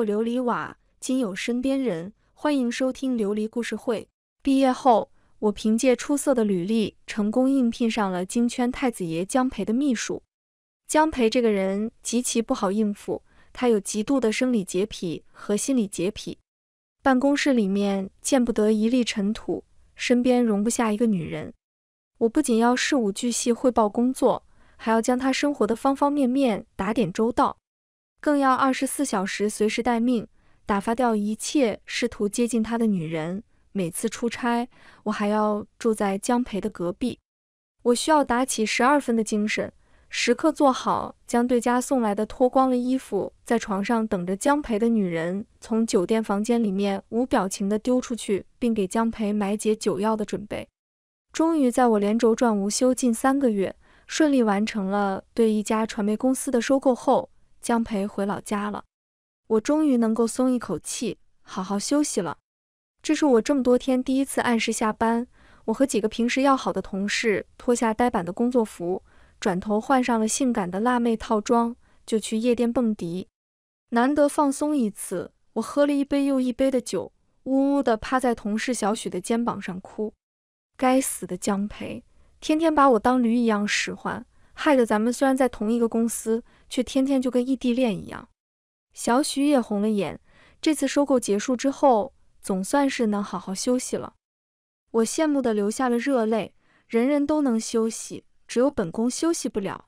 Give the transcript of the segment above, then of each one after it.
有琉璃瓦，今有身边人。欢迎收听琉璃故事会。毕业后，我凭借出色的履历，成功应聘上了京圈太子爷江培的秘书。江培这个人极其不好应付，他有极度的生理洁癖和心理洁癖。办公室里面见不得一粒尘土，身边容不下一个女人。我不仅要事无巨细汇报工作，还要将他生活的方方面面打点周到，更要二十四小时随时待命，打发掉一切试图接近他的女人。每次出差，我还要住在江培的隔壁。我需要打起十二分的精神。时刻做好将对家送来的脱光了衣服，在床上等着江培的女人从酒店房间里面无表情的丢出去，并给江培买解酒药的准备。终于在我连轴转无休近三个月，顺利完成了对一家传媒公司的收购后，江培回老家了。我终于能够松一口气，好好休息了。这是我这么多天第一次按时下班。我和几个平时要好的同事脱下呆板的工作服。转头换上了性感的辣妹套装，就去夜店蹦迪。难得放松一次，我喝了一杯又一杯的酒，呜呜的趴在同事小许的肩膀上哭。该死的江培，天天把我当驴一样使唤，害得咱们虽然在同一个公司，却天天就跟异地恋一样。小许也红了眼。这次收购结束之后，总算是能好好休息了。我羡慕的流下了热泪。人人都能休息。只有本宫休息不了，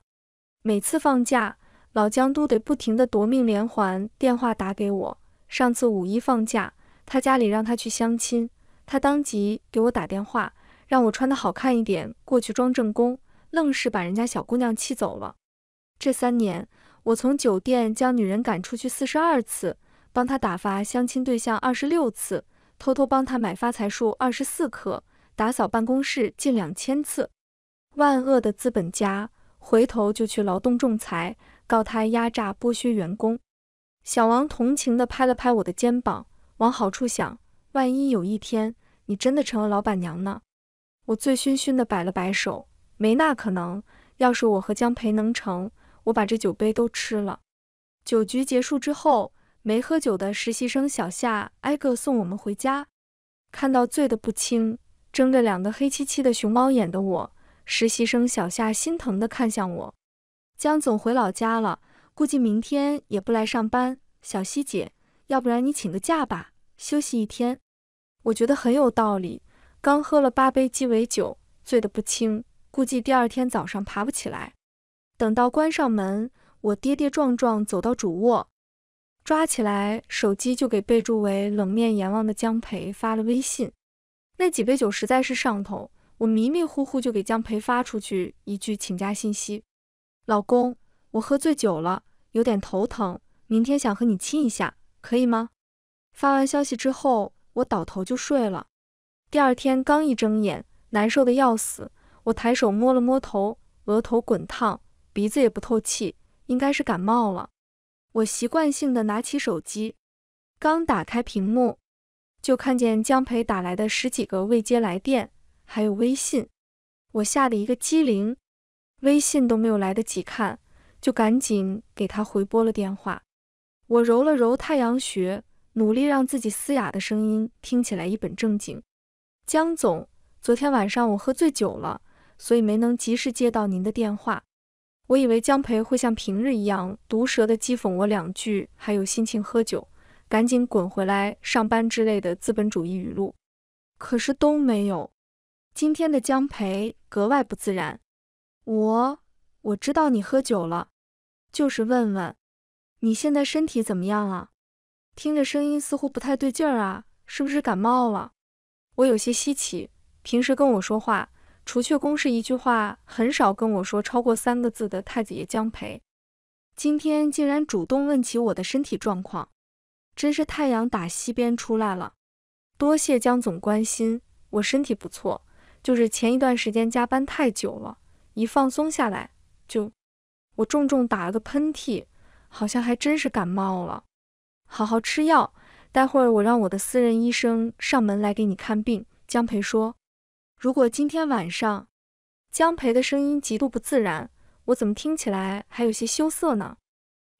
每次放假，老姜都得不停的夺命连环电话打给我。上次五一放假，他家里让他去相亲，他当即给我打电话，让我穿的好看一点过去装正宫，愣是把人家小姑娘气走了。这三年，我从酒店将女人赶出去四十二次，帮他打发相亲对象二十六次，偷偷帮他买发财树二十四棵，打扫办公室近两千次。万恶的资本家，回头就去劳动仲裁，告他压榨剥削员工。小王同情地拍了拍我的肩膀，往好处想，万一有一天你真的成了老板娘呢？我醉醺醺地摆了摆手，没那可能。要是我和江培能成，我把这酒杯都吃了。酒局结束之后，没喝酒的实习生小夏挨个送我们回家。看到醉得不轻、睁着两个黑漆漆的熊猫眼的我。实习生小夏心疼地看向我，江总回老家了，估计明天也不来上班。小希姐，要不然你请个假吧，休息一天。我觉得很有道理。刚喝了八杯鸡尾酒，醉得不轻，估计第二天早上爬不起来。等到关上门，我跌跌撞撞走到主卧，抓起来手机就给备注为冷面阎王的江培发了微信。那几杯酒实在是上头。我迷迷糊糊就给江培发出去一句请假信息：“老公，我喝醉酒了，有点头疼，明天想和你亲一下，可以吗？”发完消息之后，我倒头就睡了。第二天刚一睁眼，难受的要死。我抬手摸了摸头，额头滚烫，鼻子也不透气，应该是感冒了。我习惯性的拿起手机，刚打开屏幕，就看见江培打来的十几个未接来电。还有微信，我吓得一个机灵，微信都没有来得及看，就赶紧给他回拨了电话。我揉了揉太阳穴，努力让自己嘶哑的声音听起来一本正经。江总，昨天晚上我喝醉酒了，所以没能及时接到您的电话。我以为姜培会像平日一样毒舌的讥讽我两句，还有心情喝酒，赶紧滚回来上班之类的资本主义语录，可是都没有。今天的姜培格外不自然。我我知道你喝酒了，就是问问你现在身体怎么样啊？听着声音似乎不太对劲儿啊，是不是感冒了？我有些稀奇，平时跟我说话，除却公事一句话，很少跟我说超过三个字的太子爷江培，今天竟然主动问起我的身体状况，真是太阳打西边出来了。多谢江总关心，我身体不错。就是前一段时间加班太久了，一放松下来就，我重重打了个喷嚏，好像还真是感冒了。好好吃药，待会儿我让我的私人医生上门来给你看病。江培说：“如果今天晚上……”江培的声音极度不自然，我怎么听起来还有些羞涩呢？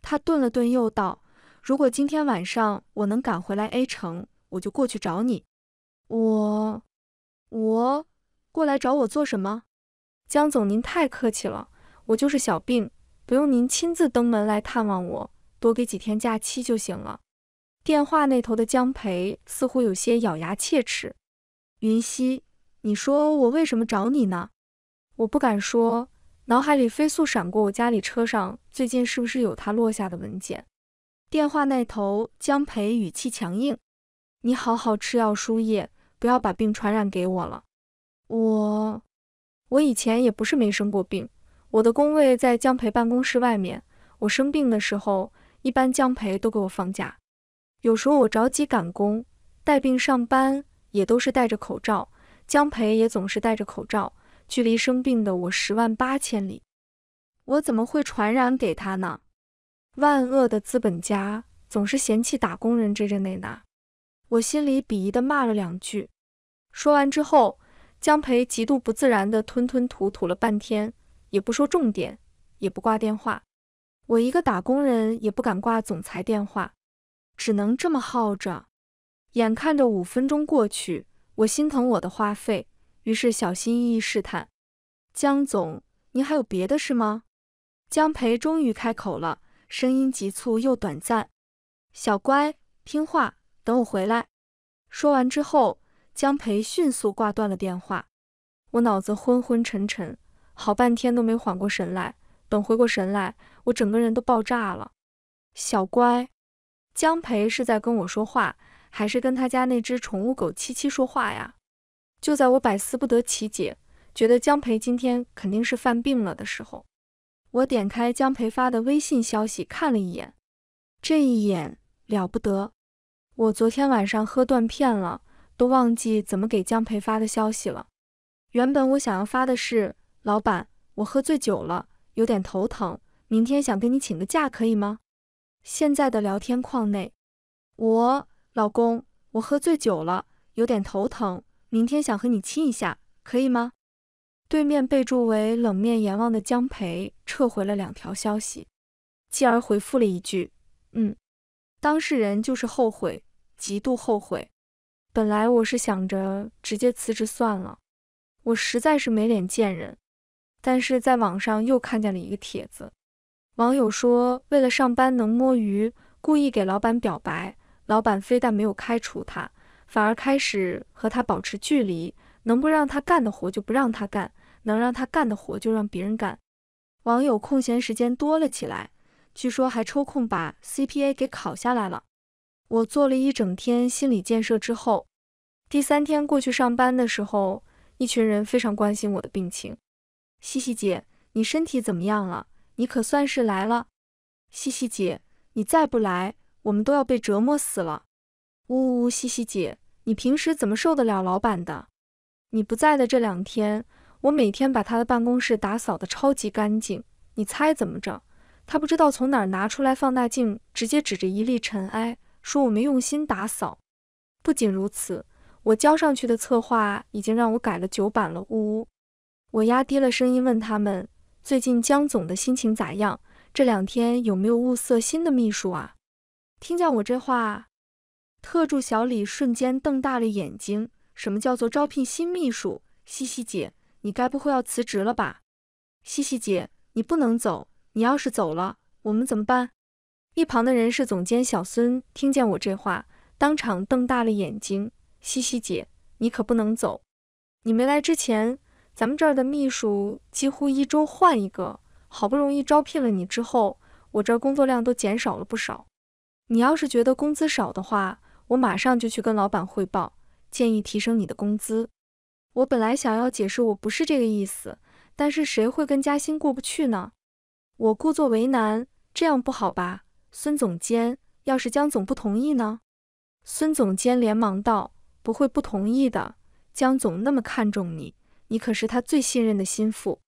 他顿了顿，又道：“如果今天晚上我能赶回来 A 城，我就过去找你。我，我，过来找我做什么？江总，您太客气了，我就是小病，不用您亲自登门来探望我，多给几天假期就行了。电话那头的江培似乎有些咬牙切齿。云溪，你说我为什么找你呢？我不敢说，脑海里飞速闪过我家里车上最近是不是有他落下的文件。电话那头，江培语气强硬：“你好好吃药输液，不要把病传染给我了。”我，我以前也不是没生过病，我的工位在江培办公室外面。我生病的时候，一般江培都给我放假。有时候我着急赶工，带病上班也都是戴着口罩，江培也总是戴着口罩。距离生病的我十万八千里，我怎么会传染给他呢？万恶的资本家总是嫌弃打工人这这那那，我心里鄙夷的骂了两句。说完之后，江培极度不自然的吞吞吐吐了半天，也不说重点，也不挂电话。我一个打工人也不敢挂总裁电话，只能这么耗着。眼看着五分钟过去，我心疼我的话费，于是小心翼翼试探：“江总，您还有别的事吗？”江培终于开口了。声音急促又短暂，小乖，听话，等我回来。说完之后，江培迅速挂断了电话。我脑子昏昏沉沉，好半天都没缓过神来。等回过神来，我整个人都爆炸了。小乖，江培是在跟我说话，还是跟他家那只宠物狗七七说话呀？就在我百思不得其解，觉得江培今天肯定是犯病了的时候。我点开江培发的微信消息看了一眼，这一眼了不得。我昨天晚上喝断片了，都忘记怎么给江培发的消息了。原本我想要发的是：老板，我喝醉酒了，有点头疼，明天想跟你请个假，可以吗？现在的聊天框内，我老公，我喝醉酒了，有点头疼，明天想和你亲一下，可以吗？对面备注为冷面阎王的江培撤回了两条消息，继而回复了一句：“嗯。”当事人就是后悔，极度后悔。本来我是想着直接辞职算了，我实在是没脸见人。但是在网上又看见了一个帖子，网友说为了上班能摸鱼，故意给老板表白，老板非但没有开除他，反而开始和他保持距离，能不让他干的活就不让他干。能让他干的活就让别人干。网友空闲时间多了起来，据说还抽空把 CPA 给考下来了。我做了一整天心理建设之后，第三天过去上班的时候，一群人非常关心我的病情。西西姐，你身体怎么样了？你可算是来了。西西姐，你再不来，我们都要被折磨死了。呜呜，西西姐，你平时怎么受得了老板的？你不在的这两天。我每天把他的办公室打扫的超级干净，你猜怎么着？他不知道从哪儿拿出来放大镜，直接指着一粒尘埃，说我没用心打扫。不仅如此，我交上去的策划已经让我改了九版了。呜呜，我压低了声音问他们：最近江总的心情咋样？这两天有没有物色新的秘书啊？听见我这话，特助小李瞬间瞪大了眼睛：什么叫做招聘新秘书？西西姐。你该不会要辞职了吧，西西姐，你不能走，你要是走了，我们怎么办？一旁的人事总监小孙听见我这话，当场瞪大了眼睛。西西姐，你可不能走。你没来之前，咱们这儿的秘书几乎一周换一个，好不容易招聘了你之后，我这儿工作量都减少了不少。你要是觉得工资少的话，我马上就去跟老板汇报，建议提升你的工资。我本来想要解释我不是这个意思，但是谁会跟加薪过不去呢？我故作为难，这样不好吧？孙总监，要是江总不同意呢？孙总监连忙道：“不会不同意的，江总那么看重你，你可是他最信任的心腹。”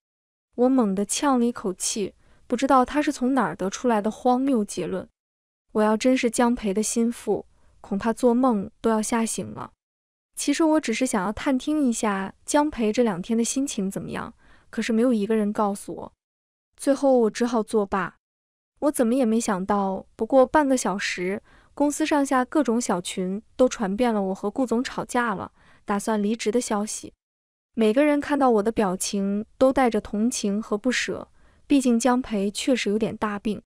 我猛地呛了一口气，不知道他是从哪儿得出来的荒谬结论。我要真是江培的心腹，恐怕做梦都要吓醒了。其实我只是想要探听一下江培这两天的心情怎么样，可是没有一个人告诉我。最后我只好作罢。我怎么也没想到，不过半个小时，公司上下各种小群都传遍了我和顾总吵架了，打算离职的消息。每个人看到我的表情都带着同情和不舍，毕竟江培确实有点大病。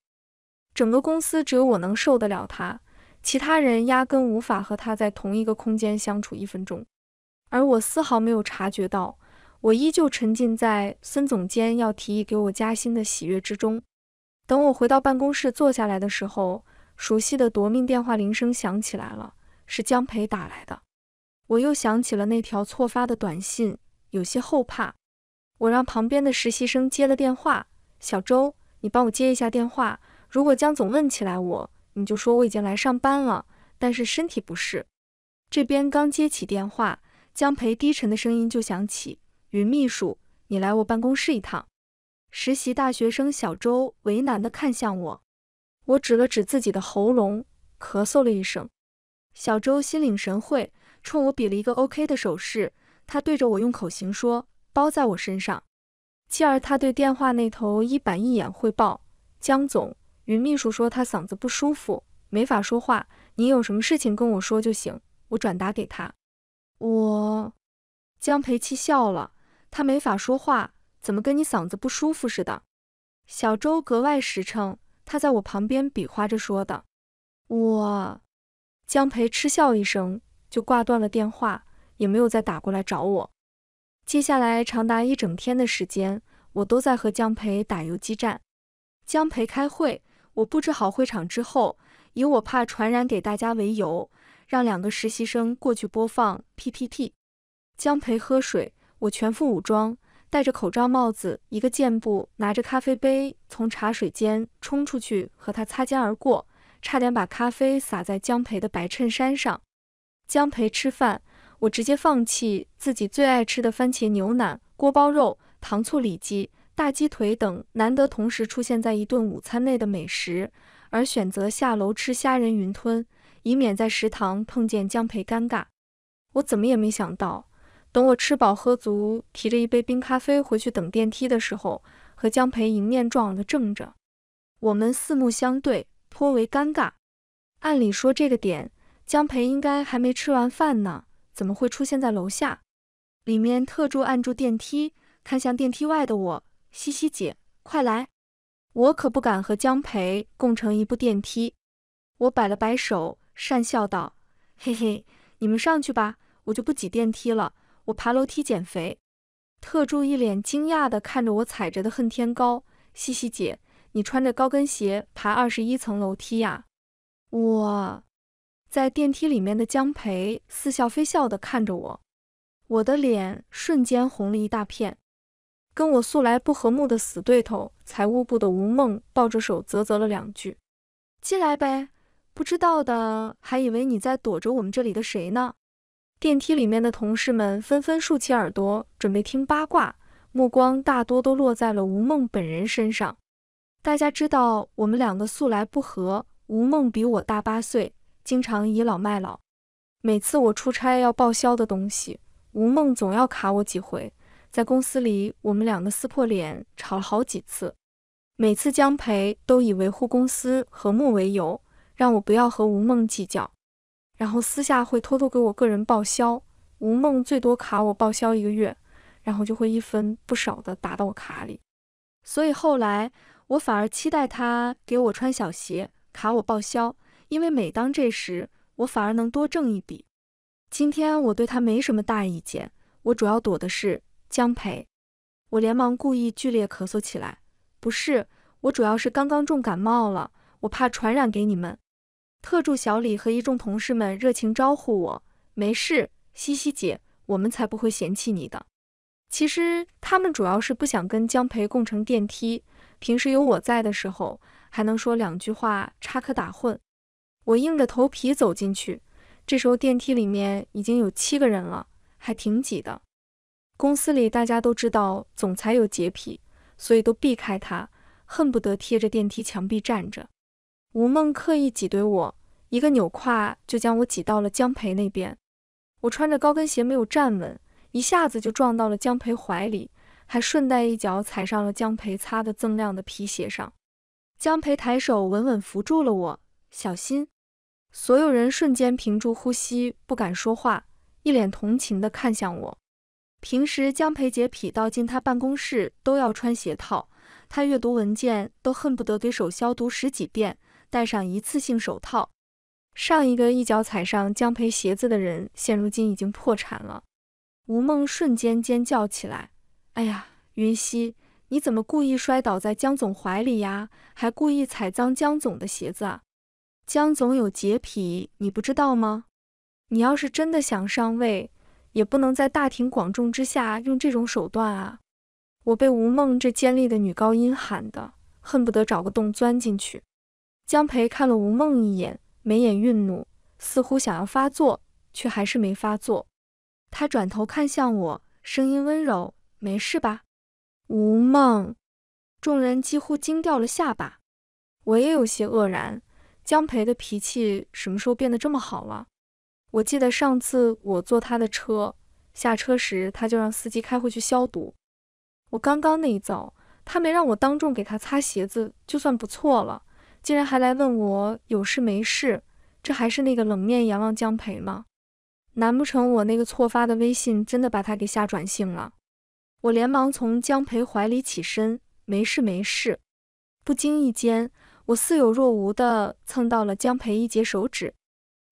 整个公司只有我能受得了他，其他人压根无法和他在同一个空间相处一分钟。而我丝毫没有察觉到，我依旧沉浸在孙总监要提议给我加薪的喜悦之中。等我回到办公室坐下来的时候，熟悉的夺命电话铃声响起来了，是江培打来的。我又想起了那条错发的短信，有些后怕。我让旁边的实习生接了电话：“小周，你帮我接一下电话。如果江总问起来我，你就说我已经来上班了，但是身体不适。”这边刚接起电话，江培低沉的声音就响起：“云秘书，你来我办公室一趟。”实习大学生小周为难地看向我，我指了指自己的喉咙，咳嗽了一声。小周心领神会，冲我比了一个 OK 的手势。他对着我用口型说：“包在我身上。”继而他对电话那头一板一眼汇报：“江总，云秘书说他嗓子不舒服，没法说话。你有什么事情跟我说就行，我转达给他。”我，江培气笑了，他没法说话。怎么跟你嗓子不舒服似的？小周格外实诚，他在我旁边比划着说的。我，江培嗤笑一声，就挂断了电话，也没有再打过来找我。接下来长达一整天的时间，我都在和江培打游击战。江培开会，我布置好会场之后，以我怕传染给大家为由，让两个实习生过去播放 PPT。江培喝水，我全副武装。戴着口罩帽子，一个箭步拿着咖啡杯从茶水间冲出去，和他擦肩而过，差点把咖啡洒在江培的白衬衫上。江培吃饭，我直接放弃自己最爱吃的番茄牛腩、锅包肉、糖醋里脊、大鸡腿等难得同时出现在一顿午餐内的美食，而选择下楼吃虾仁云吞，以免在食堂碰见江培尴尬。我怎么也没想到。等我吃饱喝足，提着一杯冰咖啡回去等电梯的时候，和江培迎面撞了个正着。我们四目相对，颇为尴尬。按理说这个点，江培应该还没吃完饭呢，怎么会出现在楼下？里面特助按住电梯，看向电梯外的我：“西西姐，快来！”我可不敢和江培共乘一部电梯。我摆了摆手，讪笑道：“嘿嘿，你们上去吧，我就不挤电梯了。”我爬楼梯减肥，特助一脸惊讶地看着我踩着的恨天高。西西姐，你穿着高跟鞋爬二十一层楼梯呀？我在电梯里面的江培似笑非笑地看着我，我的脸瞬间红了一大片。跟我素来不和睦的死对头财务部的吴梦抱着手啧啧了两句：“进来呗，不知道的还以为你在躲着我们这里的谁呢。”电梯里面的同事们纷纷竖起耳朵，准备听八卦，目光大多都落在了吴梦本人身上。大家知道我们两个素来不和，吴梦比我大八岁，经常倚老卖老。每次我出差要报销的东西，吴梦总要卡我几回。在公司里，我们两个撕破脸，吵了好几次。每次江培都以维护公司和睦为由，让我不要和吴梦计较。然后私下会偷偷给我个人报销，吴梦最多卡我报销一个月，然后就会一分不少的打到我卡里。所以后来我反而期待他给我穿小鞋卡我报销，因为每当这时，我反而能多挣一笔。今天我对他没什么大意见，我主要躲的是江培。我连忙故意剧烈咳嗽起来，不是，我主要是刚刚重感冒了，我怕传染给你们。特助小李和一众同事们热情招呼我：“没事，西西姐，我们才不会嫌弃你的。”其实他们主要是不想跟江培共乘电梯，平时有我在的时候，还能说两句话插科打诨。我硬着头皮走进去，这时候电梯里面已经有七个人了，还挺挤的。公司里大家都知道总裁有洁癖，所以都避开他，恨不得贴着电梯墙壁站着。吴梦刻意挤兑我，一个扭胯就将我挤到了江培那边。我穿着高跟鞋没有站稳，一下子就撞到了江培怀里，还顺带一脚踩上了江培擦得锃亮的皮鞋上。江培抬手稳稳扶住了我，小心。所有人瞬间屏住呼吸，不敢说话，一脸同情地看向我。平时江培洁癖到进他办公室都要穿鞋套，他阅读文件都恨不得给手消毒十几遍，戴上一次性手套。上一个一脚踩上江培鞋子的人，现如今已经破产了。吴梦瞬间尖叫起来：“哎呀，云溪！”你怎么故意摔倒在江总怀里呀？还故意踩脏江总的鞋子啊？江总有洁癖，你不知道吗？你要是真的想上位，也不能在大庭广众之下用这种手段啊！我被吴梦这尖利的女高音喊的，恨不得找个洞钻进去。江培看了吴梦一眼，眉眼愠怒，似乎想要发作，却还是没发作。他转头看向我，声音温柔：“没事吧？”吴梦，众人几乎惊掉了下巴。我也有些愕然，江培的脾气什么时候变得这么好了？我记得上次我坐他的车，下车时他就让司机开回去消毒。我刚刚那一遭，他没让我当众给他擦鞋子，就算不错了，竟然还来问我有事没事，这还是那个冷面阎王江培吗？难不成我那个错发的微信真的把他给吓转性了？我连忙从江培怀里起身，没事没事。不经意间，我似有若无地蹭到了江培一截手指。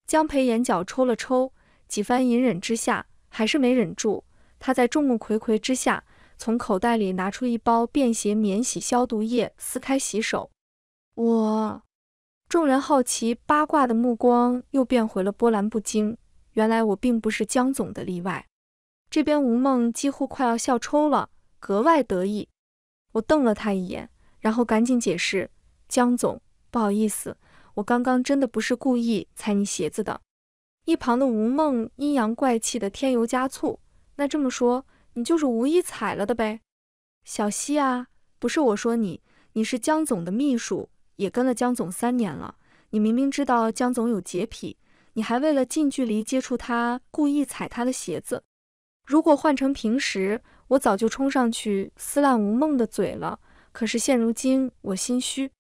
江培眼角抽了抽，几番隐忍之下，还是没忍住。他在众目睽睽之下，从口袋里拿出一包便携免洗消毒液，撕开洗手。我，众人好奇八卦的目光又变回了波澜不惊。原来我并不是江总的例外。这边吴梦几乎快要笑抽了，格外得意。我瞪了他一眼，然后赶紧解释：“江总，不好意思，我刚刚真的不是故意踩你鞋子的。”一旁的吴梦阴阳怪气的添油加醋：“那这么说，你就是无意踩了的呗？”小溪啊，不是我说你，你是江总的秘书，也跟了江总三年了。你明明知道江总有洁癖，你还为了近距离接触他，故意踩他的鞋子。如果换成平时，我早就冲上去撕烂吴梦的嘴了。可是现如今，我心虚，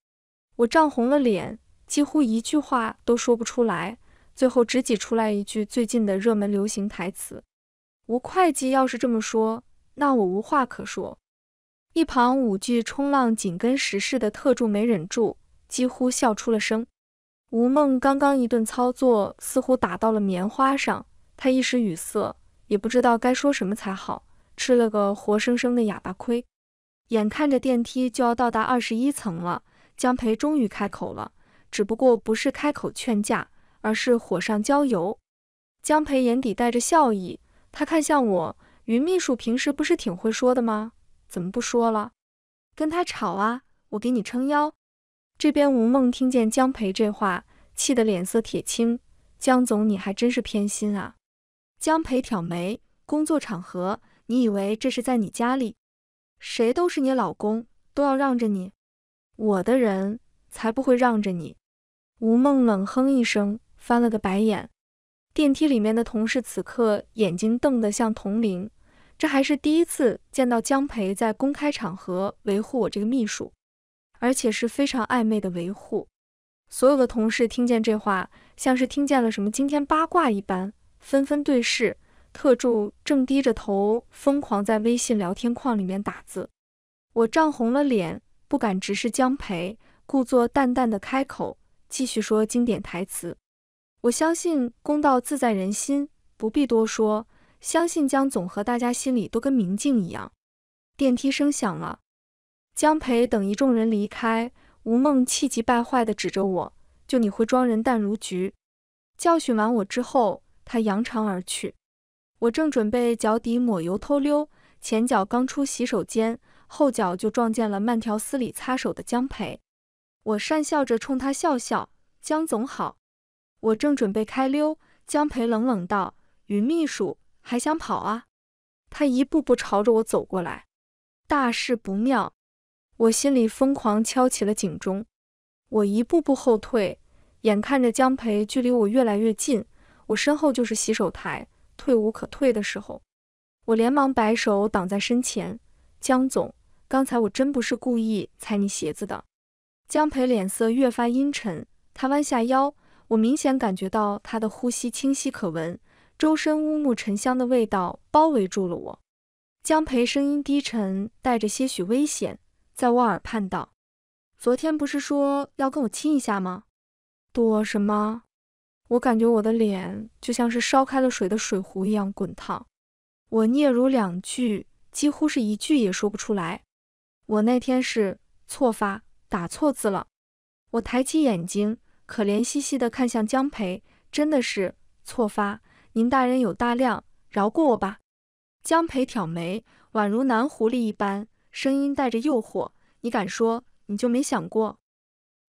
我涨红了脸，几乎一句话都说不出来，最后只挤出来一句最近的热门流行台词：“吴会计要是这么说，那我无话可说。”一旁舞剧冲浪紧跟时事的特助没忍住，几乎笑出了声。吴梦刚刚一顿操作，似乎打到了棉花上，他一时语塞。也不知道该说什么才好，吃了个活生生的哑巴亏。眼看着电梯就要到达二十一层了，江培终于开口了，只不过不是开口劝架，而是火上浇油。江培眼底带着笑意，他看向我：“云秘书平时不是挺会说的吗？怎么不说了？跟他吵啊，我给你撑腰。”这边吴梦听见江培这话，气得脸色铁青：“江总，你还真是偏心啊！”江培挑眉，工作场合，你以为这是在你家里？谁都是你老公，都要让着你？我的人才不会让着你！吴梦冷哼一声，翻了个白眼。电梯里面的同事此刻眼睛瞪得像铜铃，这还是第一次见到江培在公开场合维护我这个秘书，而且是非常暧昧的维护。所有的同事听见这话，像是听见了什么惊天八卦一般。纷纷对视，特助正低着头，疯狂在微信聊天框里面打字。我涨红了脸，不敢直视江培，故作淡淡的开口，继续说经典台词：“我相信公道自在人心，不必多说。相信江总和大家心里都跟明镜一样。”电梯声响了，江培等一众人离开，吴梦气急败坏地指着我：“就你会装人淡如菊！”教训完我之后。他扬长而去，我正准备脚底抹油偷溜，前脚刚出洗手间，后脚就撞见了慢条斯理擦手的江培。我讪笑着冲他笑笑：“江总好。”我正准备开溜，江培冷冷道：“云秘书还想跑啊？”他一步步朝着我走过来，大事不妙，我心里疯狂敲起了警钟。我一步步后退，眼看着江培距离我越来越近。我身后就是洗手台，退无可退的时候，我连忙摆手挡在身前。江总，刚才我真不是故意踩你鞋子的。江培脸色越发阴沉，他弯下腰，我明显感觉到他的呼吸清晰可闻，周身乌木沉香的味道包围住了我。江培声音低沉，带着些许危险，在我耳畔道：“昨天不是说要跟我亲一下吗？躲什么？”我感觉我的脸就像是烧开了水的水壶一样滚烫。我嗫嚅两句，几乎是一句也说不出来。我那天是错发，打错字了。我抬起眼睛，可怜兮兮地看向江培，真的是错发。您大人有大量，饶过我吧。江培挑眉，宛如男狐狸一般，声音带着诱惑：“你敢说，你就没想过？”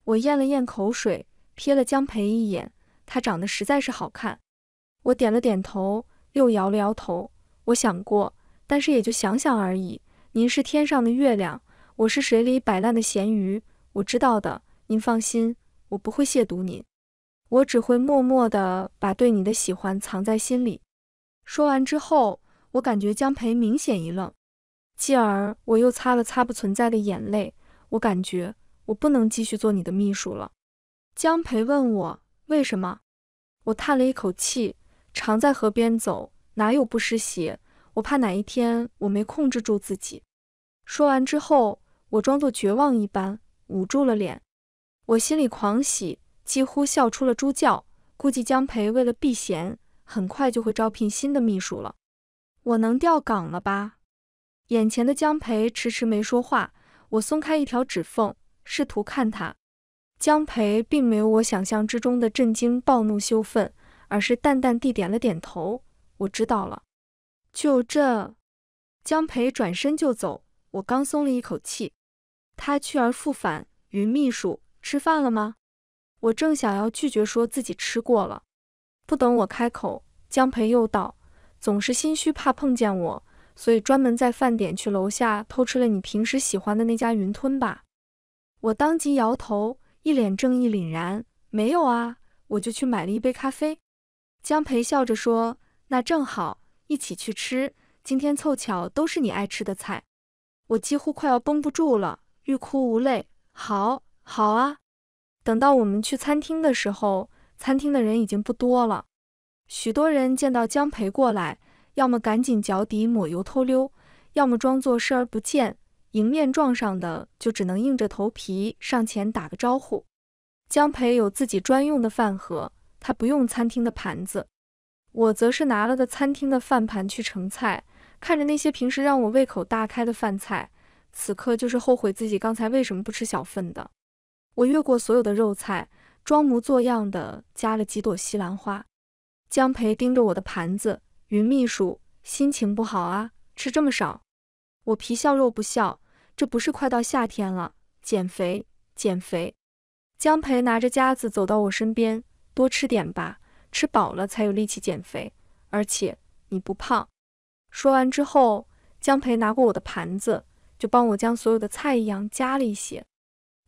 我咽了咽口水，瞥了江培一眼。他长得实在是好看，我点了点头，又摇了摇头。我想过，但是也就想想而已。您是天上的月亮，我是水里摆烂的咸鱼，我知道的。您放心，我不会亵渎您，我只会默默地把对你的喜欢藏在心里。说完之后，我感觉江培明显一愣，继而我又擦了擦不存在的眼泪。我感觉我不能继续做你的秘书了。江培问我。为什么？我叹了一口气，常在河边走，哪有不湿鞋？我怕哪一天我没控制住自己。说完之后，我装作绝望一般，捂住了脸。我心里狂喜，几乎笑出了猪叫。估计江培为了避嫌，很快就会招聘新的秘书了。我能调岗了吧？眼前的江培迟迟没说话。我松开一条指缝，试图看他。江培并没有我想象之中的震惊、暴怒、羞愤，而是淡淡地点了点头。我知道了。就这，江培转身就走。我刚松了一口气。他去而复返。云秘书，吃饭了吗？我正想要拒绝，说自己吃过了。不等我开口，江培又道：“总是心虚，怕碰见我，所以专门在饭点去楼下偷吃了你平时喜欢的那家云吞吧？”我当即摇头。一脸正义凛然，没有啊，我就去买了一杯咖啡。江培笑着说：“那正好，一起去吃。今天凑巧都是你爱吃的菜。”我几乎快要绷不住了，欲哭无泪。好，好啊。等到我们去餐厅的时候，餐厅的人已经不多了。许多人见到江培过来，要么赶紧脚底抹油偷溜，要么装作视而不见。迎面撞上的就只能硬着头皮上前打个招呼。江培有自己专用的饭盒，他不用餐厅的盘子。我则是拿了个餐厅的饭盘去盛菜，看着那些平时让我胃口大开的饭菜，此刻就是后悔自己刚才为什么不吃小份的。我越过所有的肉菜，装模作样的加了几朵西兰花。江培盯着我的盘子，云秘书心情不好啊，吃这么少。我皮笑肉不笑，这不是快到夏天了？减肥，减肥。江培拿着夹子走到我身边，多吃点吧，吃饱了才有力气减肥。而且你不胖。说完之后，江培拿过我的盘子，就帮我将所有的菜一样加了一些。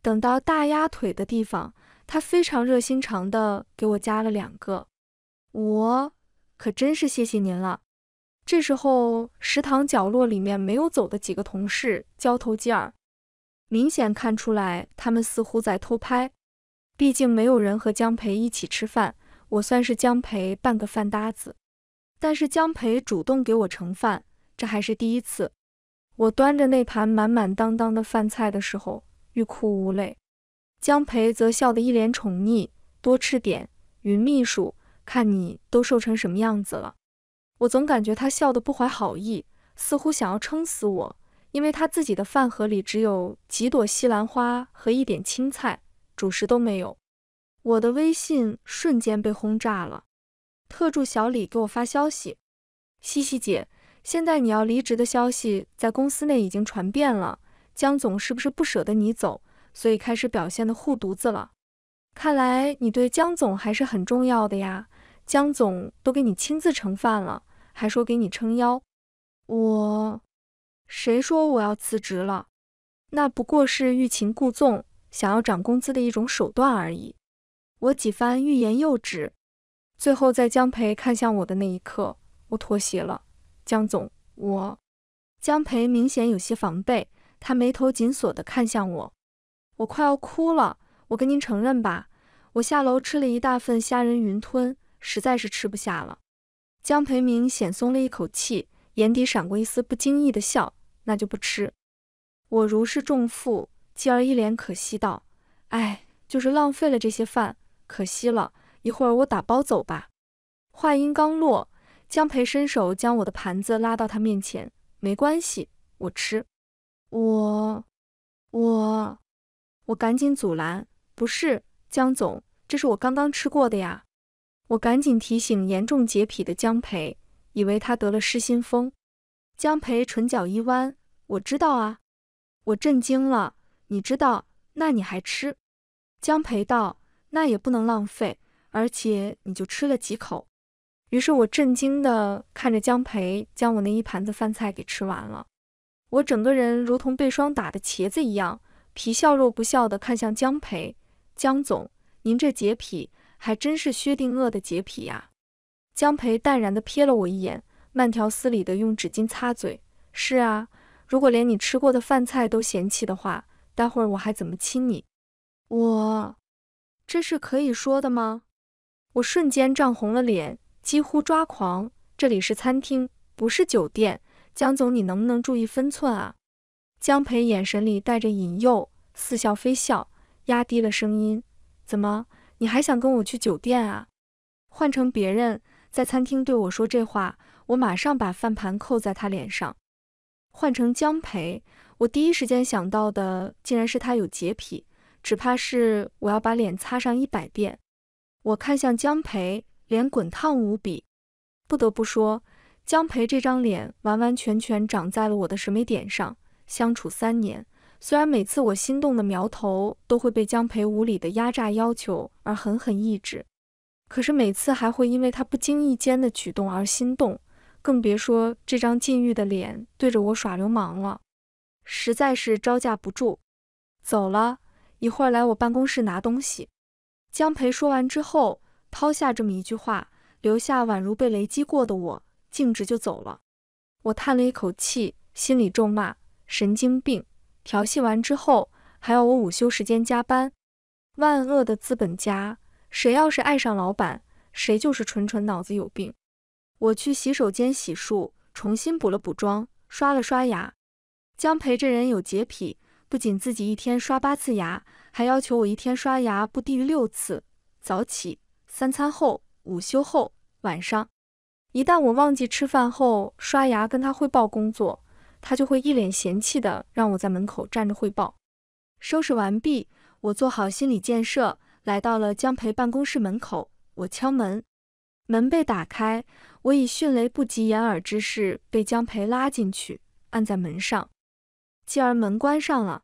等到大鸭腿的地方，他非常热心肠的给我加了两个。我可真是谢谢您了。这时候，食堂角落里面没有走的几个同事交头接耳，明显看出来他们似乎在偷拍。毕竟没有人和江培一起吃饭，我算是江培半个饭搭子。但是江培主动给我盛饭，这还是第一次。我端着那盘满满当当的饭菜的时候，欲哭无泪。江培则笑得一脸宠溺，多吃点。云秘书，看你都瘦成什么样子了。我总感觉他笑得不怀好意，似乎想要撑死我，因为他自己的饭盒里只有几朵西兰花和一点青菜，主食都没有。我的微信瞬间被轰炸了，特助小李给我发消息：“西西姐，现在你要离职的消息在公司内已经传遍了，江总是不是不舍得你走，所以开始表现的护犊子了？看来你对江总还是很重要的呀，江总都给你亲自盛饭了。”还说给你撑腰，我谁说我要辞职了？那不过是欲擒故纵，想要涨工资的一种手段而已。我几番欲言又止，最后在江培看向我的那一刻，我妥协了。江总，我江培明显有些防备，他眉头紧锁地看向我。我快要哭了。我跟您承认吧，我下楼吃了一大份虾仁云吞，实在是吃不下了。江培明显松了一口气，眼底闪过一丝不经意的笑。那就不吃。我如释重负，继而一脸可惜道：“哎，就是浪费了这些饭，可惜了。一会儿我打包走吧。”话音刚落，江培伸手将我的盘子拉到他面前：“没关系，我吃。”我，我，我赶紧阻拦：“不是，江总，这是我刚刚吃过的呀。”我赶紧提醒严重洁癖的江培，以为他得了失心疯。江培唇角一弯：“我知道啊。”我震惊了：“你知道？那你还吃？”江培道：“那也不能浪费，而且你就吃了几口。”于是我震惊地看着江培将我那一盘子饭菜给吃完了。我整个人如同被霜打的茄子一样，皮笑肉不笑地看向江培：“江总，您这洁癖还真是薛定谔的洁癖呀。”江培淡然地瞥了我一眼，慢条斯理地用纸巾擦嘴：“是啊，如果连你吃过的饭菜都嫌弃的话，待会儿我还怎么亲你？我这是可以说的吗？”我瞬间涨红了脸，几乎抓狂。这里是餐厅，不是酒店。江总，你能不能注意分寸啊？江培眼神里带着引诱，似笑非笑，压低了声音：“怎么，你还想跟我去酒店啊？换成别人在餐厅对我说这话，我马上把饭盘扣在他脸上。换成江培，我第一时间想到的竟然是他有洁癖，只怕是我要把脸擦上一百遍。我看向江培，脸滚烫无比，不得不说。”江培这张脸完完全全长在了我的审美点上。相处三年，虽然每次我心动的苗头都会被江培无理的压榨要求而狠狠抑制，可是每次还会因为他不经意间的举动而心动，更别说这张禁欲的脸对着我耍流氓了，实在是招架不住。走了一会儿，来我办公室拿东西。江培说完之后，抛下这么一句话，留下宛如被雷击过的我。径直就走了，我叹了一口气，心里咒骂：神经病！调戏完之后还要我午休时间加班，万恶的资本家！谁要是爱上老板，谁就是纯纯脑子有病。我去洗手间洗漱，重新补了补妆，刷了刷牙。江培这人有洁癖，不仅自己一天刷八次牙，还要求我一天刷牙不低于六次：早起、三餐后、午休后、晚上。一旦我忘记吃饭后刷牙跟他汇报工作，他就会一脸嫌弃的让我在门口站着汇报。收拾完毕，我做好心理建设，来到了江培办公室门口。我敲门，门被打开，我以迅雷不及掩耳之势被江培拉进去，按在门上。继而门关上了。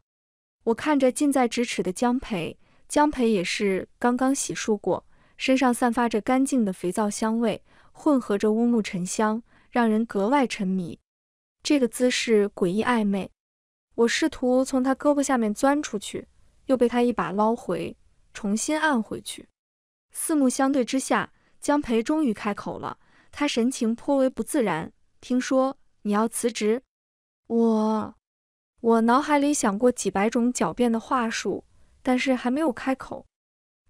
我看着近在咫尺的江培，江培也是刚刚洗漱过，身上散发着干净的肥皂香味。混合着乌木沉香，让人格外沉迷。这个姿势诡异暧昧，我试图从他胳膊下面钻出去，又被他一把捞回，重新按回去。四目相对之下，江培终于开口了，他神情颇为不自然。听说你要辞职？我……我脑海里想过几百种狡辩的话术，但是还没有开口。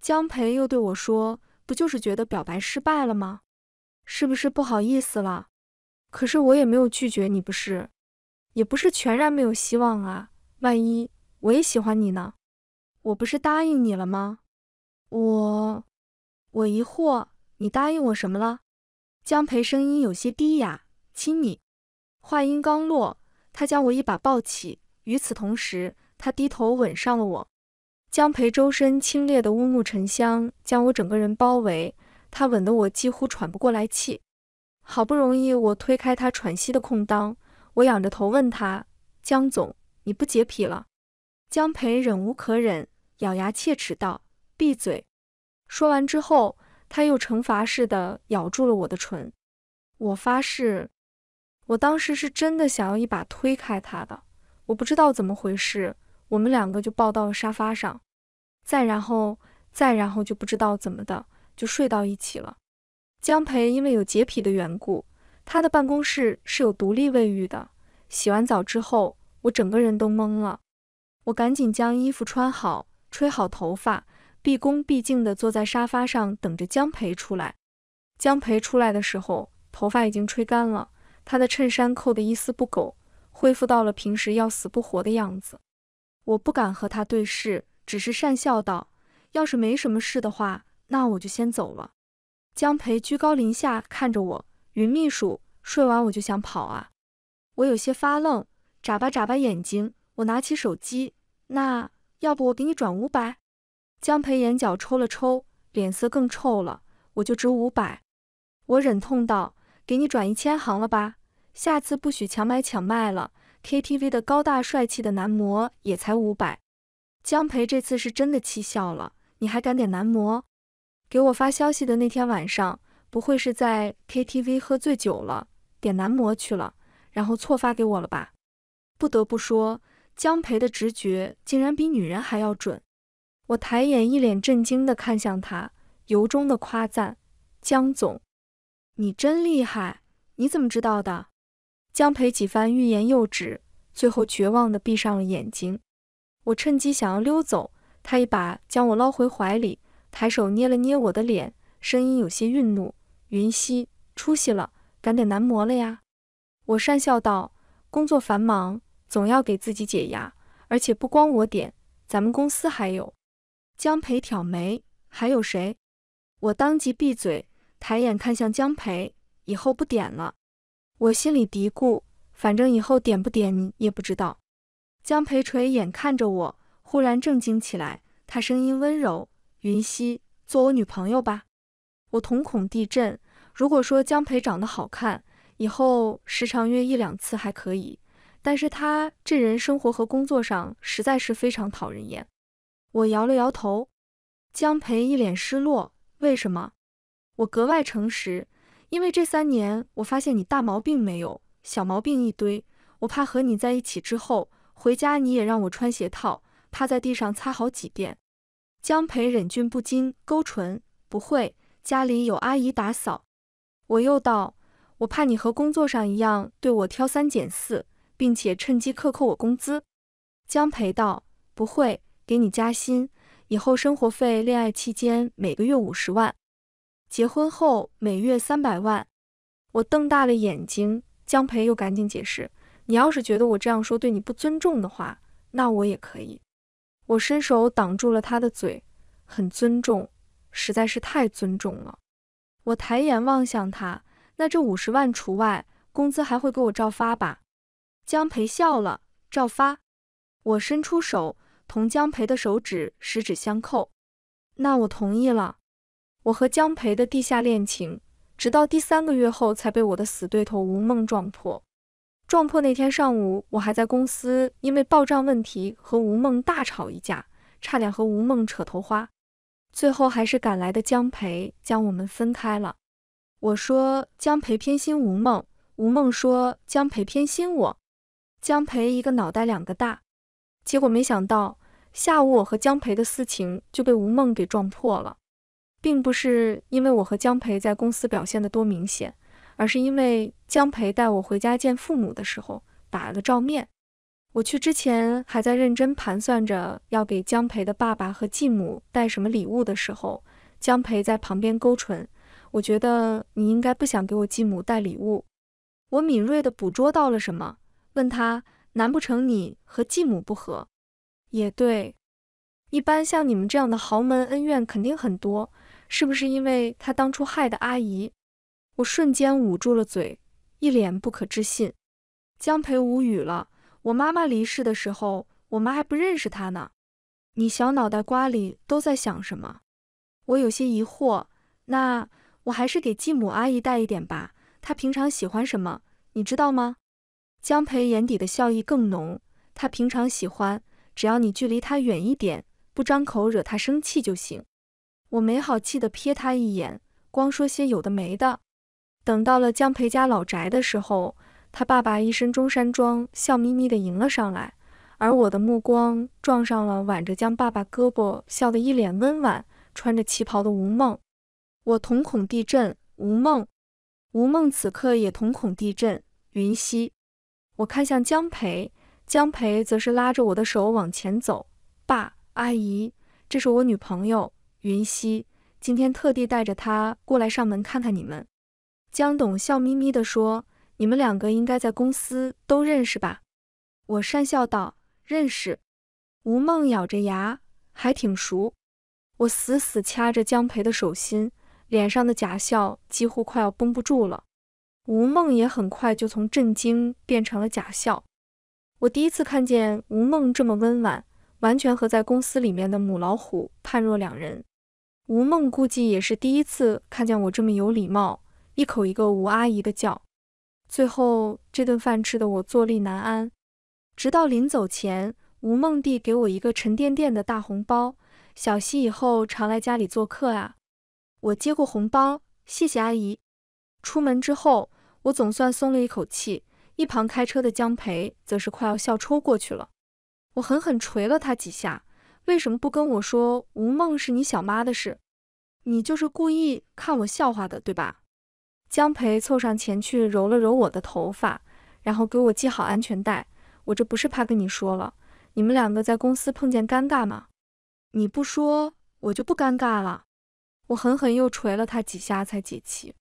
江培又对我说：“不就是觉得表白失败了吗？”是不是不好意思了？可是我也没有拒绝你，不是，也不是全然没有希望啊。万一我也喜欢你呢？我不是答应你了吗？我，我疑惑，你答应我什么了？江培声音有些低哑，亲你。话音刚落，他将我一把抱起，与此同时，他低头吻上了我。江培周身清冽的乌木沉香将我整个人包围。他吻得我几乎喘不过来气，好不容易我推开他喘息的空当，我仰着头问他：“江总，你不洁癖了？”江培忍无可忍，咬牙切齿道：“闭嘴！”说完之后，他又惩罚似的咬住了我的唇。我发誓，我当时是真的想要一把推开他的。我不知道怎么回事，我们两个就抱到了沙发上，再然后，再然后就不知道怎么的。就睡到一起了。江培因为有洁癖的缘故，他的办公室是有独立卫浴的。洗完澡之后，我整个人都懵了。我赶紧将衣服穿好，吹好头发，毕恭毕敬地坐在沙发上等着江培出来。江培出来的时候，头发已经吹干了，他的衬衫扣得一丝不苟，恢复到了平时要死不活的样子。我不敢和他对视，只是讪笑道：“要是没什么事的话，那我就先走了。”江培居高临下看着我：“云秘书，睡完我就想跑啊！”我有些发愣，眨巴眨巴眼睛。我拿起手机。那要不我给你转五百？江培眼角抽了抽，脸色更臭了。我就值五百。我忍痛道：“给你转一千行了吧？下次不许强买强卖了。KTV 的高大帅气的男模也才五百。”江培这次是真的气笑了。你还敢点男模？给我发消息的那天晚上，不会是在 KTV 喝醉酒了，点男模去了，然后错发给我了吧？不得不说。江培的直觉竟然比女人还要准，我抬眼一脸震惊地看向他，由衷的夸赞：“江总，你真厉害！你怎么知道的？”江培几番欲言又止，最后绝望地闭上了眼睛。我趁机想要溜走，他一把将我捞回怀里，抬手捏了捏我的脸，声音有些愠怒：“云溪，出息了，敢点男模了呀？”我讪笑道：“工作繁忙。”总要给自己解压，而且不光我点，咱们公司还有。江培挑眉，还有谁？我当即闭嘴，抬眼看向江培，以后不点了。我心里嘀咕，反正以后点不点你也不知道。江培垂眼看着我，忽然正经起来，他声音温柔：“云溪，做我女朋友吧。”我瞳孔地震。如果说江培长得好看，以后时常约一两次还可以。但是他这人生活和工作上实在是非常讨人厌。我摇了摇头，江培一脸失落。为什么？我格外诚实，因为这三年我发现你大毛病没有，小毛病一堆。我怕和你在一起之后回家你也让我穿鞋套，趴在地上擦好几遍。江培忍俊不禁，勾唇，不会，家里有阿姨打扫。我又道，我怕你和工作上一样对我挑三拣四。并且趁机克扣我工资，江培道：“不会，给你加薪，以后生活费，恋爱期间每个月五十万，结婚后每月三百万。”我瞪大了眼睛，江培又赶紧解释：“你要是觉得我这样说对你不尊重的话，那我也可以。”我伸手挡住了他的嘴，很尊重，实在是太尊重了。我抬眼望向他，那这五十万除外，工资还会给我照发吧？江培笑了，照发。我伸出手，同江培的手指十指相扣。那我同意了。我和江培的地下恋情，直到第三个月后才被我的死对头吴梦撞破。撞破那天上午，我还在公司，因为报账问题和吴梦大吵一架，差点和吴梦扯头花。最后还是赶来的江培将我们分开了。我说江培偏心吴梦，吴梦说江培偏心我。江培一个脑袋两个大，结果没想到下午我和江培的私情就被吴梦给撞破了，并不是因为我和江培在公司表现得多明显，而是因为江培带我回家见父母的时候打了个照面。我去之前还在认真盘算着要给江培的爸爸和继母带什么礼物的时候，江培在旁边勾唇：“我觉得你应该不想给我继母带礼物。”我敏锐地捕捉到了什么。问他，难不成你和继母不和？也对，一般像你们这样的豪门恩怨肯定很多，是不是因为他当初害的阿姨？我瞬间捂住了嘴，一脸不可置信。江培无语了。我妈妈离世的时候，我妈还不认识他呢。你小脑袋瓜里都在想什么？我有些疑惑。那我还是给继母阿姨带一点吧。她平常喜欢什么，你知道吗？江培眼底的笑意更浓。他平常喜欢，只要你距离他远一点，不张口惹他生气就行。我没好气地瞥他一眼，光说些有的没的。等到了江培家老宅的时候，他爸爸一身中山装，笑眯眯地迎了上来，而我的目光撞上了挽着江爸爸胳膊，笑得一脸温婉，穿着旗袍的吴梦。我瞳孔地震。吴梦，吴梦此刻也瞳孔地震。云溪。我看向江培，江培则是拉着我的手往前走。爸，阿姨，这是我女朋友云溪，今天特地带着她过来上门看看你们。江董笑眯眯地说：“你们两个应该在公司都认识吧？”我讪笑道：“认识。”吴梦咬着牙：“还挺熟。”我死死掐着江培的手心，脸上的假笑几乎快要绷不住了。吴梦也很快就从震惊变成了假笑。我第一次看见吴梦这么温婉，完全和在公司里面的母老虎判若两人。吴梦估计也是第一次看见我这么有礼貌，一口一个吴阿姨的叫。最后这顿饭吃得我坐立难安，直到临走前，吴梦递给我一个沉甸甸的大红包。小溪以后常来家里做客啊！我接过红包，谢谢阿姨。出门之后，我总算松了一口气。一旁开车的江培则是快要笑抽过去了。我狠狠捶了他几下，为什么不跟我说吴梦是你小妈的事？你就是故意看我笑话的，对吧？江培凑上前去揉了揉我的头发，然后给我系好安全带。我这不是怕跟你说了，你们两个在公司碰见尴尬吗？你不说，我就不尴尬了。我狠狠又捶了他几下，才解气。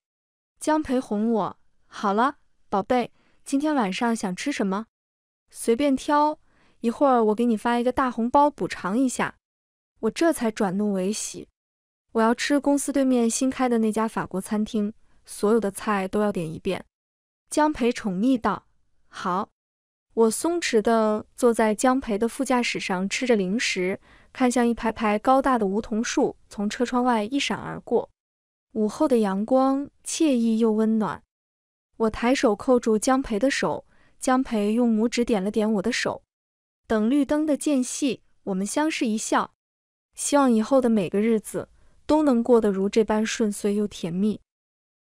江培哄我：“好了，宝贝，今天晚上想吃什么？随便挑。一会儿我给你发一个大红包补偿一下。”我这才转怒为喜。我要吃公司对面新开的那家法国餐厅，所有的菜都要点一遍。江培宠溺道：“好。”我松弛地坐在江培的副驾驶上，吃着零食。看向一排排高大的梧桐树从车窗外一闪而过，午后的阳光惬意又温暖。我抬手扣住江培的手，江培用拇指点了点我的手。等绿灯的间隙，我们相视一笑。希望以后的每个日子都能过得如这般顺遂又甜蜜。